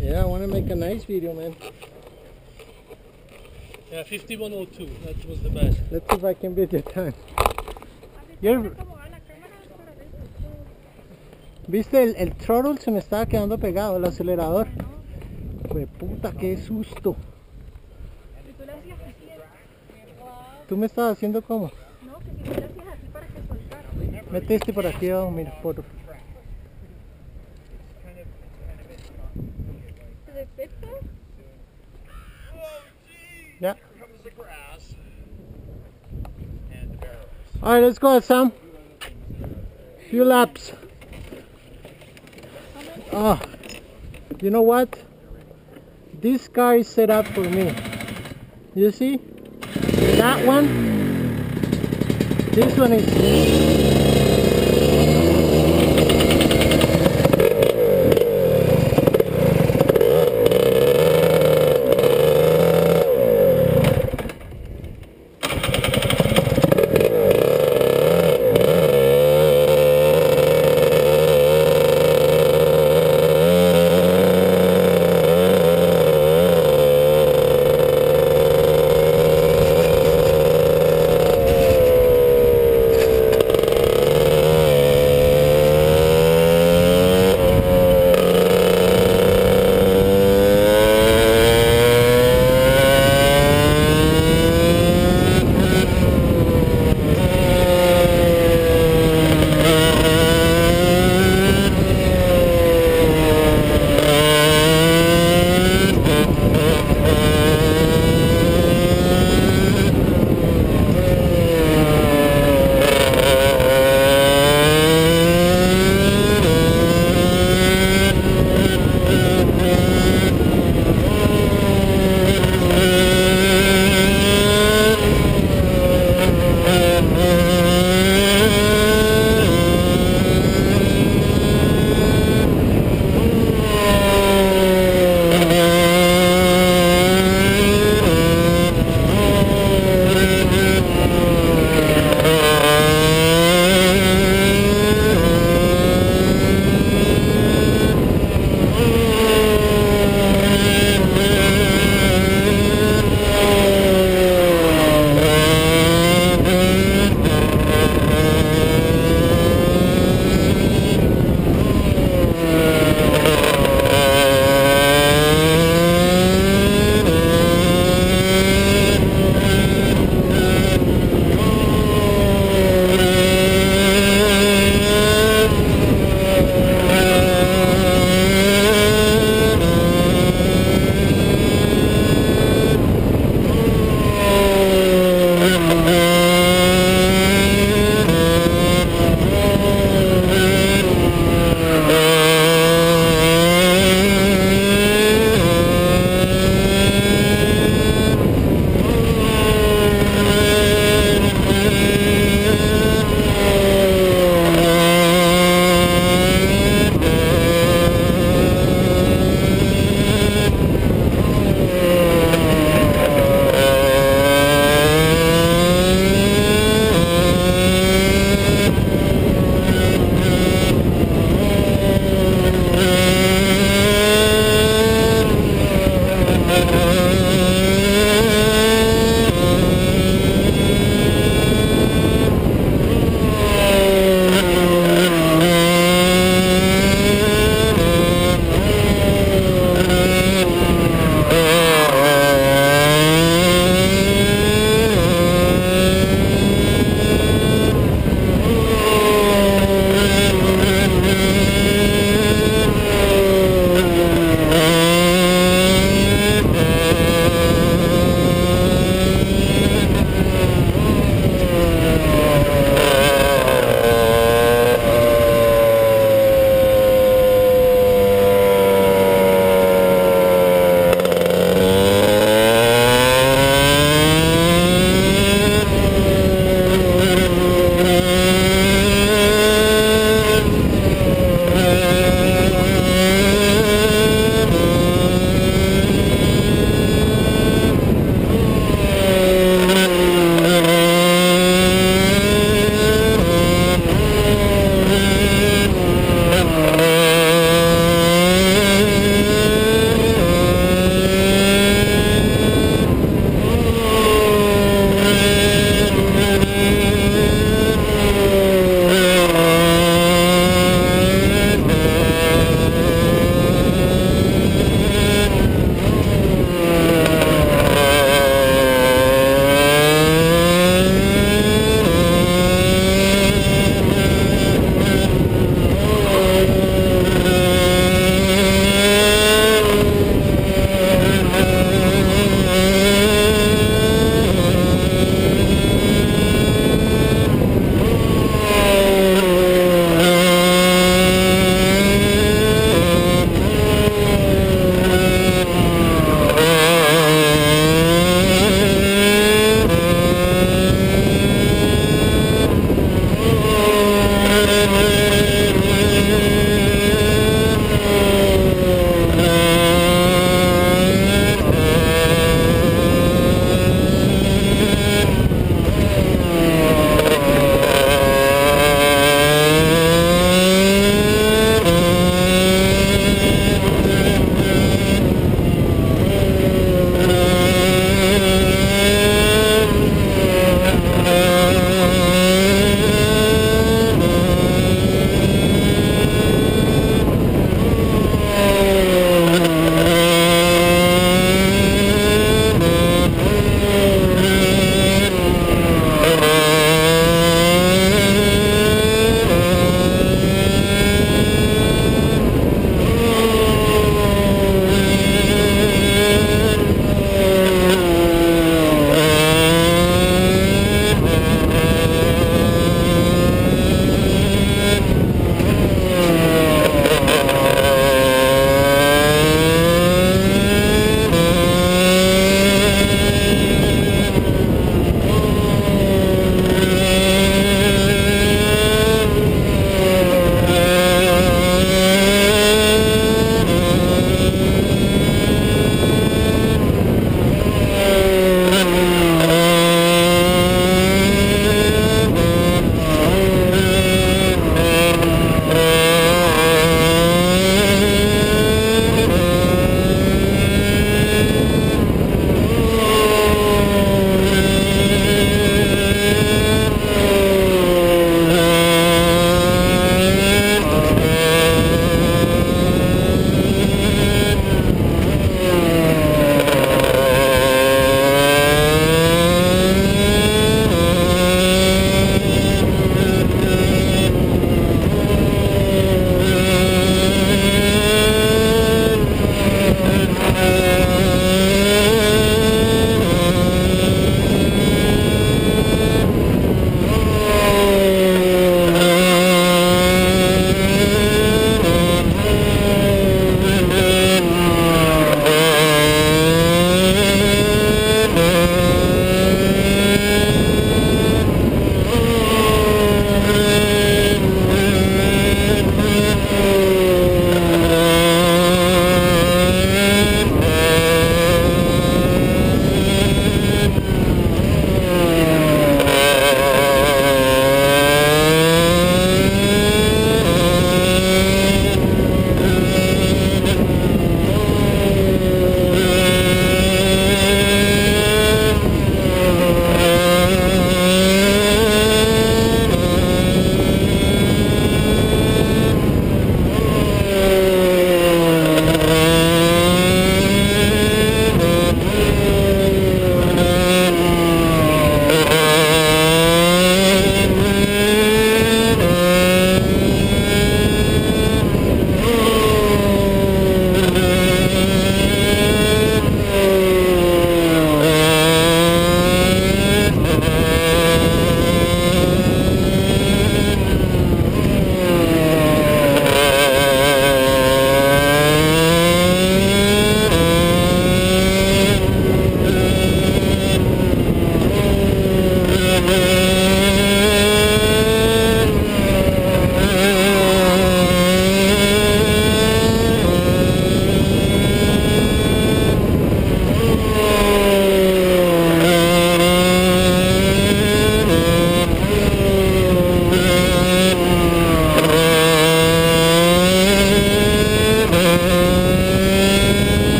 Yeah, I want to make a nice video, man. Yeah, 5102. That was the best. Let's see if I can beat your time. You're- ¿Viste? El, el throttle se me estaba quedando pegado, el acelerador. Pues puta, qué susto. Tú le hacías así, ¿Tú me estabas haciendo cómo? no, que si tú le hacías así para que soltara. Mete este por aquí abajo, mira, foto. Yeah. comes the grass and the barrels. Alright, let's go, Sam. Few laps. Oh, you know what? This car is set up for me. You see? That one. This one is.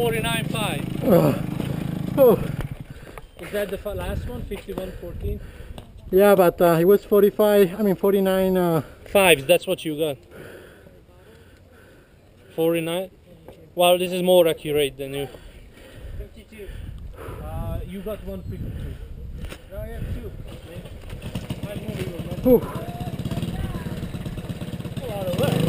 49.5. Oh. Is that the last one, 51.14? Yeah, but uh, it was 45, I mean 49... Uh, Fives, that's what you got. 49? Well, this is more accurate than you. 52. Uh, you got 152. No, I have two. Okay. I'm moving. A lot of work.